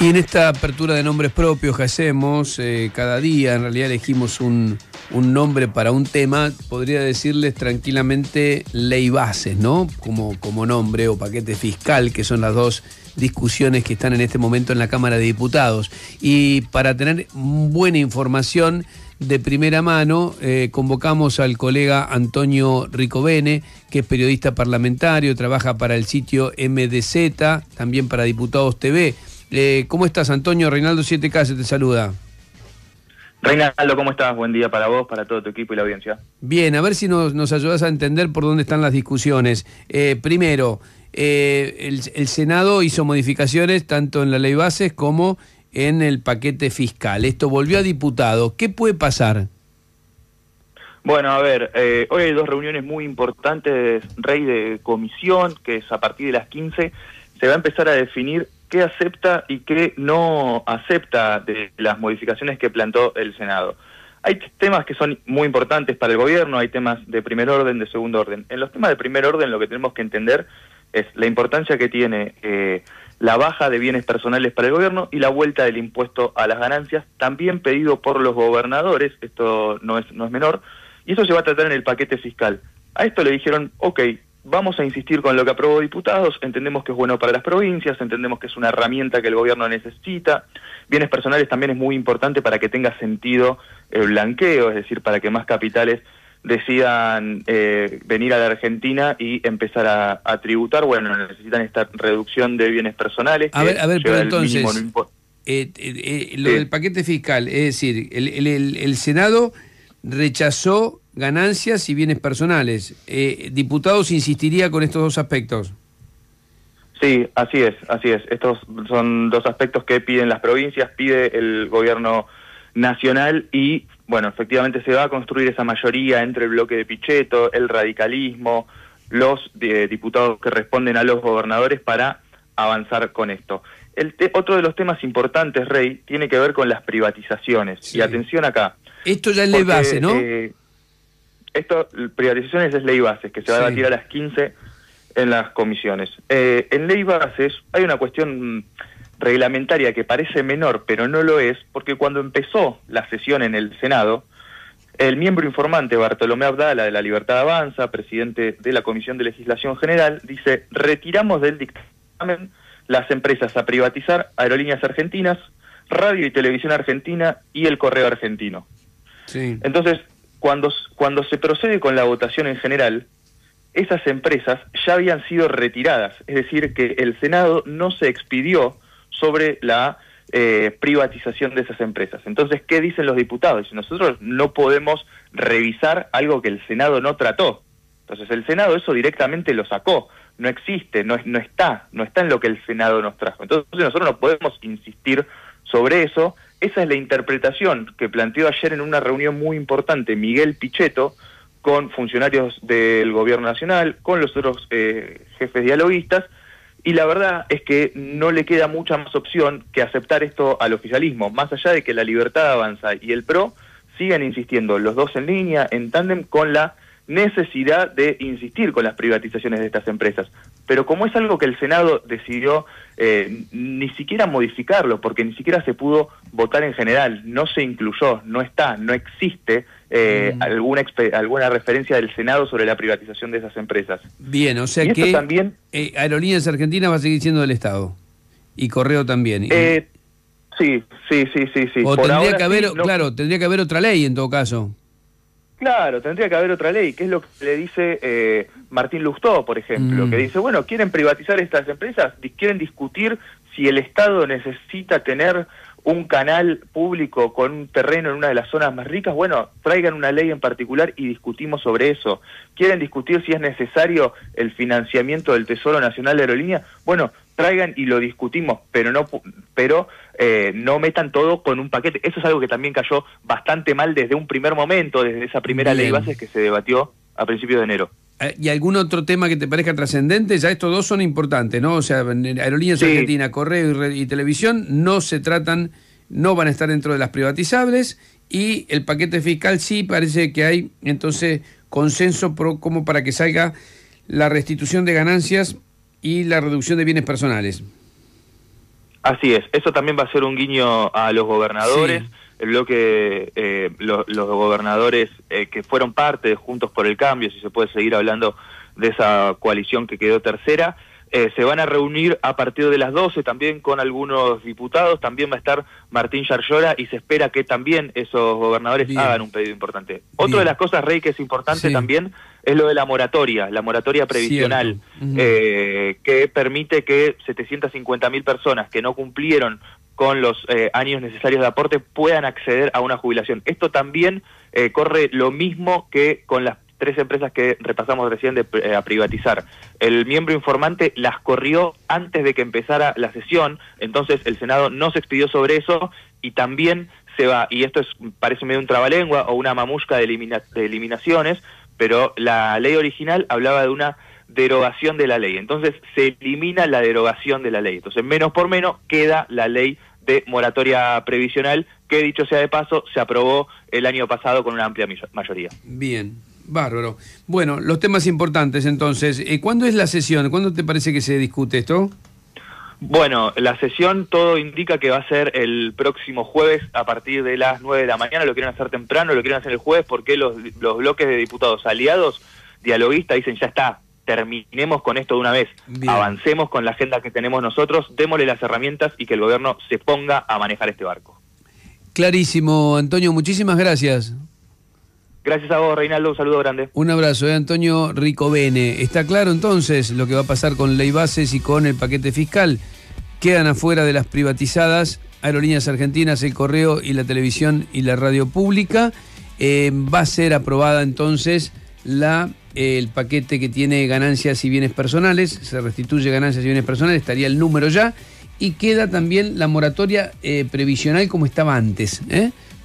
Y en esta apertura de nombres propios que hacemos eh, cada día, en realidad elegimos un, nombre para un tema, podría decirles tranquilamente ley bases, ¿no? Como, como nombre o paquete fiscal, que son las dos discusiones que están en este momento en la Cámara de Diputados. Y para tener buena información de primera mano, eh, convocamos al colega Antonio Ricovene, que es periodista parlamentario, trabaja para el sitio MDZ, también para Diputados TV. Eh, ¿Cómo estás, Antonio? Reinaldo 7K se te saluda. Reinaldo, ¿cómo estás? Buen día para vos, para todo tu equipo y la audiencia. Bien, a ver si nos, nos ayudas a entender por dónde están las discusiones. Eh, primero, eh, el, Senado hizo modificaciones tanto en la ley bases como en el paquete fiscal. Esto volvió a diputado. ¿Qué puede pasar? Bueno, a ver, hoy hay dos reuniones muy importantes, Rey, de comisión, que es a partir de las 15, se va a empezar a definir qué acepta y qué no acepta de las modificaciones que plantó el Senado. Hay temas que son muy importantes para el gobierno, hay temas de primer orden, de segundo orden. En los temas de primer orden lo que tenemos que entender es la importancia que tiene eh, la baja de bienes personales para el gobierno y la vuelta del impuesto a las ganancias, también pedido por los gobernadores, esto no es, no es menor, y eso se va a tratar en el paquete fiscal. A esto le dijeron, ok, vamos a insistir con lo que aprobó diputados, entendemos que es bueno para las provincias, entendemos que es una herramienta que el gobierno necesita, bienes personales también es muy importante para que tenga sentido el blanqueo, es decir, para que más capitales decidan eh, venir a la Argentina y empezar a, tributar, bueno, necesitan esta reducción de bienes personales. A ver, a ver, pero entonces, eh, eh, lo del paquete fiscal, es decir, el Senado rechazó ganancias y bienes personales. Eh, ¿Diputados insistiría con estos dos aspectos? Sí, así es, así es. Estos son dos aspectos que piden las provincias, pide el gobierno nacional y, bueno, efectivamente se va a construir esa mayoría entre el bloque de Pichetto, el radicalismo, los eh, diputados que responden a los gobernadores para avanzar con esto. El otro de los temas importantes, Rey, tiene que ver con las privatizaciones. Y atención acá. Esto ya es ley base, ¿no? Eh, esto, privatizaciones es ley bases, que se va a debatir a las 15 en las comisiones. Eh, en ley bases hay una cuestión reglamentaria que parece menor, pero no lo es, porque cuando empezó la sesión en el Senado, el miembro informante Bartolomé Abdala de la Libertad Avanza, presidente de la Comisión de Legislación General, dice, retiramos del dictamen las empresas a privatizar Aerolíneas Argentinas, Radio y Televisión Argentina y el Correo Argentino. Sí. Entonces, cuando, cuando se procede con la votación en general, esas empresas ya habían sido retiradas, es decir, que el Senado no se expidió sobre la eh, privatización de esas empresas. Entonces, ¿qué dicen los diputados? Nosotros no podemos revisar algo que el Senado no trató. Entonces, el Senado eso directamente lo sacó, no existe, no, no está, no está en lo que el Senado nos trajo. Entonces, nosotros no podemos insistir sobre eso esa es la interpretación que planteó ayer en una reunión muy importante Miguel Pichetto con funcionarios del Gobierno Nacional, con los otros eh, jefes dialoguistas, y la verdad es que no le queda mucha más opción que aceptar esto al oficialismo, más allá de que la libertad avanza y el PRO sigan insistiendo, los dos en línea, en tándem, con la necesidad de insistir con las privatizaciones de estas empresas. Pero como es algo que el Senado decidió eh, ni siquiera modificarlo, porque ni siquiera se pudo votar en general, no se incluyó, no está, no existe eh, mm. alguna, alguna referencia del Senado sobre la privatización de esas empresas. Bien, o sea que también, eh, Aerolíneas Argentinas va a seguir siendo del Estado y Correo también. sí, sí, sí, sí, sí. O tendría que haber, claro, tendría que haber otra ley en todo caso. Claro, tendría que haber otra ley, que es lo que le dice eh, Martín Lustó, por ejemplo, que mm. dice, bueno, quieren privatizar estas empresas, quieren discutir si el Estado necesita tener un canal público con un terreno en una de las zonas más ricas, bueno, traigan una ley en particular y discutimos sobre eso. ¿Quieren discutir si es necesario el financiamiento del Tesoro Nacional de Aerolínea? Bueno, traigan y lo discutimos, pero no, pero eh, no metan todo con un paquete. Eso es algo que también cayó bastante mal desde un primer momento, desde esa primera ley base que se debatió a principios de enero. Eh, ¿Y algún otro tema que te parezca trascendente? Ya estos dos son importantes, ¿no? O sea, Aerolíneas Argentina, Correo y, Televisión no se tratan, no van a estar dentro de las privatizables y el paquete fiscal sí parece que hay entonces consenso como para que salga la restitución de ganancias y la reducción de bienes personales. Así es, eso también va a ser un guiño a los gobernadores. El bloque, eh, los gobernadores eh, que fueron parte de Juntos por el Cambio, si se puede seguir hablando de esa coalición que quedó tercera, eh, se van a reunir a partir de las 12 también con algunos diputados, también va a estar Martín Yarlora y se espera que también esos gobernadores hagan un pedido importante. Otra de las cosas, Rey, que es importante también es lo de la moratoria, la moratoria previsional, eh, que permite que 750 mil personas que no cumplieron con los eh, años necesarios de aporte puedan acceder a una jubilación. Esto también corre lo mismo que con las tres empresas que repasamos recién de, eh, a privatizar. El miembro informante las corrió antes de que empezara la sesión, entonces el Senado no se expidió sobre eso y también se va, y esto es, parece medio un trabalengua o una mamusca de, de eliminaciones, pero la ley original hablaba de una derogación de la ley. Entonces se elimina la derogación de la ley. Entonces, menos por menos, queda la ley de moratoria previsional que, dicho sea de paso, se aprobó el año pasado con una amplia mayoría. Bien, Bárbaro. Bueno, los temas importantes entonces. Eh, ¿Cuándo es la sesión? ¿Cuándo te parece que se discute esto? Bueno, la sesión todo indica que va a ser el próximo jueves a partir de las 9 de la mañana. Lo quieren hacer temprano, lo quieren hacer el jueves porque los, los bloques de diputados aliados, dialoguistas, dicen ya está, terminemos con esto de una vez, avancemos con la agenda que tenemos nosotros, démosle las herramientas y que el gobierno se ponga a manejar este barco. Clarísimo, Antonio, muchísimas gracias. Gracias a vos, Reinaldo. Un saludo grande. Un abrazo de eh, Antonio Ricobene. ¿Está claro entonces lo que va a pasar con ley bases y con el paquete fiscal? Quedan afuera de las privatizadas Aerolíneas Argentinas, el correo y la televisión y la radio pública. Eh, va a ser aprobada entonces la, el paquete que tiene ganancias y bienes personales. Se restituye ganancias y bienes personales, estaría el número ya. Y queda también la moratoria eh, previsional como estaba antes.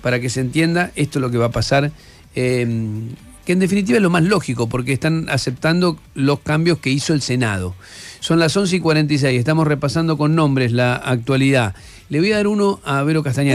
Para que se entienda, esto es lo que va a pasar Em, que en definitiva es lo más lógico, porque están aceptando los cambios que hizo el Senado. Son las 11 y 46, estamos repasando con nombres la actualidad. Le voy a dar uno a Vero Castañeda.